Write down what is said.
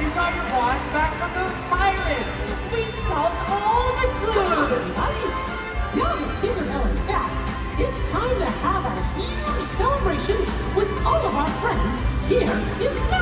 you got your watch back from those pirates. We solved all the clues. Everybody, now that Tinkerbell is back, it's time to have a huge celebration with all of our friends here in Melbourne.